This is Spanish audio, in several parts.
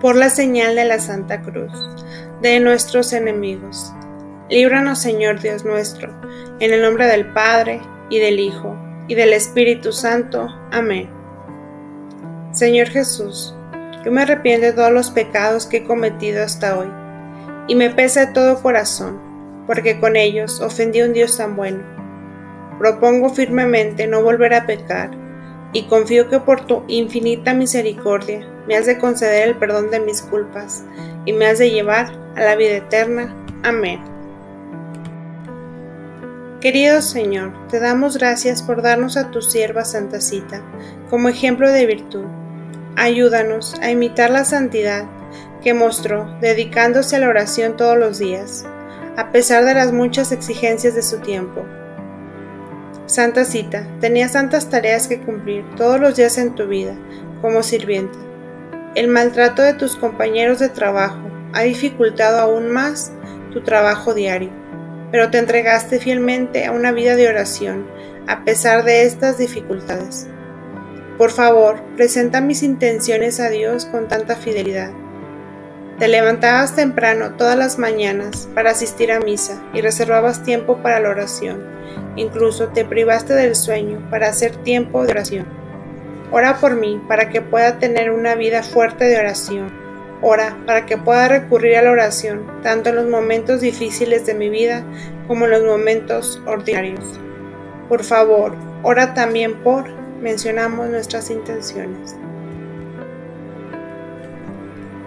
por la señal de la Santa Cruz, de nuestros enemigos. Líbranos, Señor Dios nuestro, en el nombre del Padre, y del Hijo, y del Espíritu Santo. Amén. Señor Jesús, yo me arrepiento de todos los pecados que he cometido hasta hoy, y me pesa de todo corazón, porque con ellos ofendí a un Dios tan bueno. Propongo firmemente no volver a pecar, y confío que por tu infinita misericordia me has de conceder el perdón de mis culpas, y me has de llevar a la vida eterna. Amén. Querido Señor, te damos gracias por darnos a tu sierva Santa Cita como ejemplo de virtud. Ayúdanos a imitar la santidad que mostró dedicándose a la oración todos los días, a pesar de las muchas exigencias de su tiempo. Santa Cita, tenías tantas tareas que cumplir todos los días en tu vida como sirvienta. El maltrato de tus compañeros de trabajo ha dificultado aún más tu trabajo diario, pero te entregaste fielmente a una vida de oración a pesar de estas dificultades. Por favor, presenta mis intenciones a Dios con tanta fidelidad. Te levantabas temprano todas las mañanas para asistir a misa y reservabas tiempo para la oración. Incluso te privaste del sueño para hacer tiempo de oración. Ora por mí para que pueda tener una vida fuerte de oración. Ora para que pueda recurrir a la oración tanto en los momentos difíciles de mi vida como en los momentos ordinarios. Por favor, ora también por, mencionamos nuestras intenciones.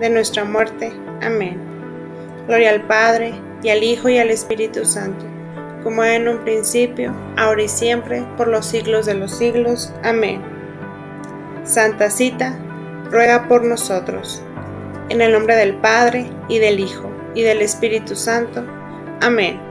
de nuestra muerte. Amén. Gloria al Padre, y al Hijo, y al Espíritu Santo, como en un principio, ahora y siempre, por los siglos de los siglos. Amén. Santa Cita, ruega por nosotros. En el nombre del Padre, y del Hijo, y del Espíritu Santo. Amén.